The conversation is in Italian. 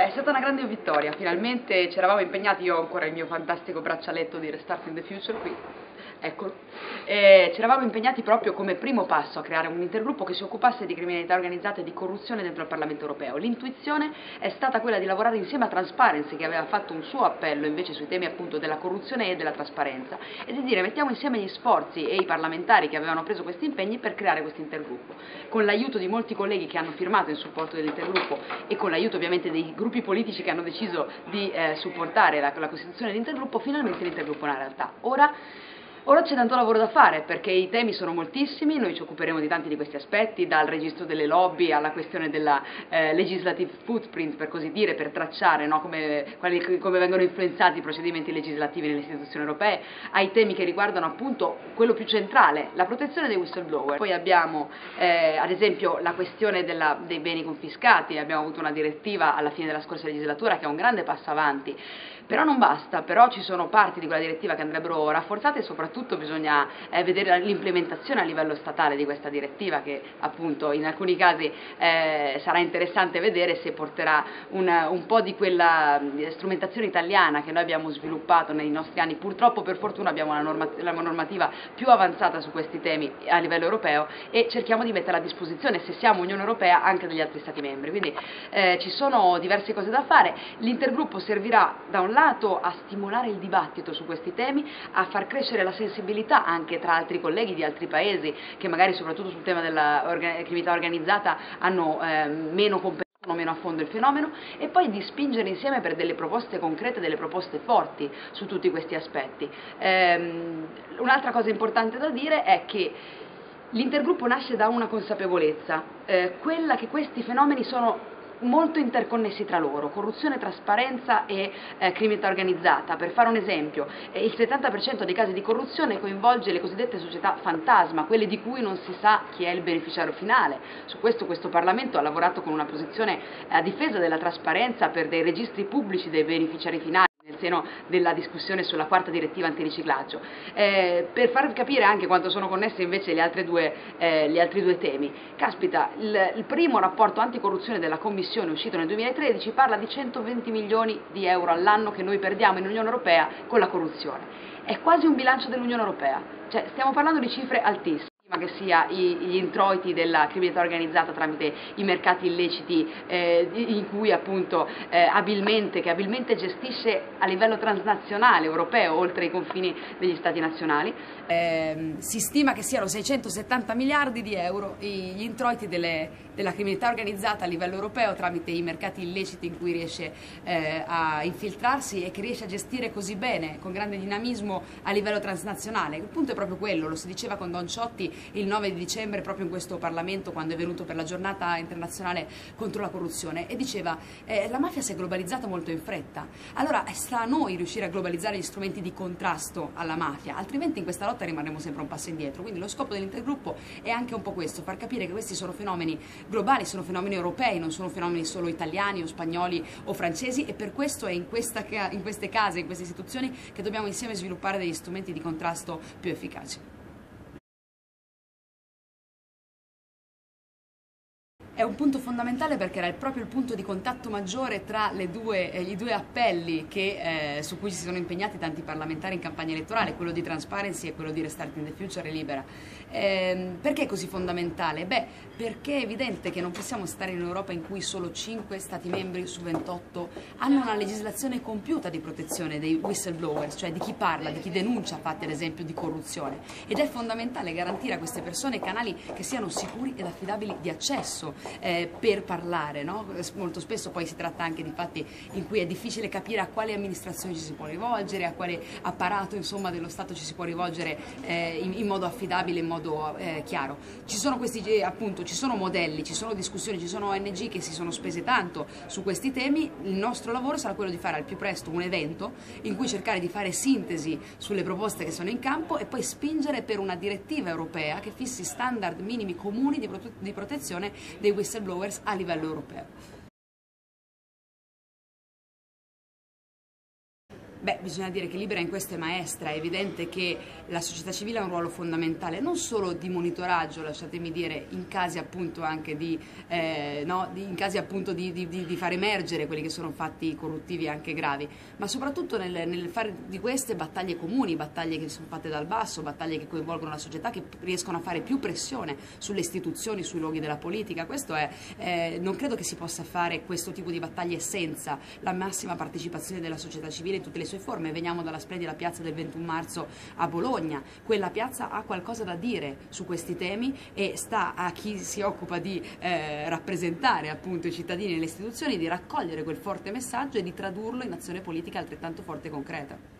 Beh, è stata una grande vittoria, finalmente ci eravamo impegnati, io ho ancora il mio fantastico braccialetto di Restart in the Future qui, eccolo, e ci eravamo impegnati proprio come primo passo a creare un intergruppo che si occupasse di criminalità organizzata e di corruzione dentro il Parlamento europeo. L'intuizione è stata quella di lavorare insieme a Transparency che aveva fatto un suo appello invece sui temi appunto della corruzione e della trasparenza e di dire mettiamo insieme gli sforzi e i parlamentari che avevano preso questi impegni per creare questo intergruppo. Con l'aiuto di molti colleghi che hanno firmato in supporto dell'intergruppo e con l'aiuto ovviamente dei gruppi politici che hanno deciso di eh, supportare la, la costituzione dell'intergruppo, finalmente l'intergruppo è una realtà. Ora Ora c'è tanto lavoro da fare perché i temi sono moltissimi, noi ci occuperemo di tanti di questi aspetti, dal registro delle lobby alla questione della eh, legislative footprint per così dire, per tracciare no, come, quali, come, vengono influenzati i procedimenti legislativi nelle istituzioni europee, ai temi che riguardano appunto quello più centrale, la protezione dei whistleblower. Poi abbiamo eh, ad esempio la questione della, dei beni confiscati, abbiamo avuto una direttiva alla fine della scorsa legislatura che è un grande passo avanti, però non basta, però ci sono parti di quella direttiva che andrebbero rafforzate e soprattutto soprattutto bisogna eh, vedere l'implementazione a livello statale di questa direttiva che appunto in alcuni casi eh, sarà interessante vedere se porterà una, un po' di quella strumentazione italiana che noi abbiamo sviluppato nei nostri anni, purtroppo per fortuna abbiamo la, norma, la normativa più avanzata su questi temi a livello europeo e cerchiamo di metterla a disposizione se siamo Unione Europea anche degli altri Stati membri, quindi eh, ci sono diverse cose da fare, l'intergruppo servirà da un lato a stimolare il dibattito su questi temi, a far crescere la sensibilità anche tra altri colleghi di altri paesi che magari soprattutto sul tema della criminalità organizzata hanno eh, meno competenza meno a fondo il fenomeno e poi di spingere insieme per delle proposte concrete, delle proposte forti su tutti questi aspetti. Ehm, un'altra cosa importante da dire è che l'intergruppo nasce da una consapevolezza, eh, quella che questi fenomeni sono molto interconnessi tra loro, corruzione, trasparenza e eh, criminalità organizzata. Per fare un esempio, eh, il 70% dei casi di corruzione coinvolge le cosiddette società fantasma, quelle di cui non si sa chi è il beneficiario finale. Su questo questo Parlamento ha lavorato con una posizione a difesa della trasparenza per dei registri pubblici dei beneficiari finali nel seno della discussione sulla quarta direttiva antiriciclaggio, eh, per far capire anche quanto sono connesse invece due, eh, gli altri due temi. Caspita, il, il, primo rapporto anticorruzione della Commissione uscito nel 2013 parla di 120 milioni di euro all'anno che noi perdiamo in Unione Europea con la corruzione. È quasi un bilancio dell'Unione Europea, cioè stiamo parlando di cifre altissime che sia gli introiti della criminalità organizzata tramite i mercati illeciti eh, in cui appunto eh, abilmente, che abilmente gestisce a livello transnazionale, europeo, oltre i confini degli stati nazionali. Eh, si stima che siano 670 miliardi di euro gli introiti delle, della criminalità organizzata a livello europeo tramite i mercati illeciti in cui riesce eh, a infiltrarsi e che riesce a gestire così bene, con grande dinamismo a livello transnazionale. Il punto è proprio quello, lo si diceva con Don Ciotti il 9 di dicembre proprio in questo Parlamento quando è venuto per la giornata internazionale contro la corruzione e diceva eh, la mafia si è globalizzata molto in fretta, allora sta a noi riuscire a globalizzare gli strumenti di contrasto alla mafia, altrimenti in questa lotta rimarremo sempre un passo indietro, quindi lo scopo dell'intergruppo è anche un po' questo, far capire che questi sono fenomeni globali, sono fenomeni europei, non sono fenomeni solo italiani o spagnoli o francesi e per questo è in, questa, in queste case, in queste istituzioni che dobbiamo insieme sviluppare degli strumenti di contrasto più efficaci. È un punto fondamentale perché era proprio il punto di contatto maggiore tra due, eh, i due appelli che, eh, su cui si sono impegnati tanti parlamentari in campagna elettorale, quello di Transparency e quello di Restart in the Future e Libera. Eh, perché è così fondamentale? Beh, perché è evidente che non possiamo stare in Europa in cui solo 5 Stati membri su 28 hanno una legislazione compiuta di protezione dei whistleblowers, cioè di chi parla, di chi denuncia fatti ad esempio di corruzione. Ed è fondamentale garantire a queste persone canali che siano sicuri ed affidabili di accesso eh, per parlare, no? molto spesso poi si tratta anche di fatti in cui è difficile capire a quale amministrazione ci si può rivolgere, a quale apparato insomma, dello Stato ci si può rivolgere eh, in, in, modo affidabile, in modo eh, chiaro. Ci sono, questi, eh, appunto, ci sono modelli, ci sono discussioni, ci sono ONG che si sono spese tanto su questi temi, il nostro lavoro sarà quello di fare al più presto un evento in cui cercare di fare sintesi sulle proposte che sono in campo e poi spingere per una direttiva europea che fissi standard minimi comuni di, prote di protezione dei whistleblowers a livello europeo. Beh, bisogna dire che Libera in questo è maestra, è evidente che la società civile ha un ruolo fondamentale, non solo di monitoraggio, lasciatemi dire, in casi appunto anche di, eh, no, di, appunto di, di, far emergere quelli che sono fatti corruttivi anche gravi, ma soprattutto nel, nel fare di queste battaglie comuni, battaglie che sono fatte dal basso, battaglie che coinvolgono la società, che riescono a fare più pressione sulle istituzioni, sui luoghi della politica. Questo è, eh, non credo che si possa fare questo tipo di battaglie senza la massima partecipazione della società civile in tutte le sue forme. Veniamo dalla splendida piazza del 21 marzo a Bologna. Quella piazza ha qualcosa da dire su questi temi e sta a chi si occupa di eh, rappresentare appunto i cittadini e le istituzioni di raccogliere quel forte messaggio e di tradurlo in azione politica altrettanto forte e concreta.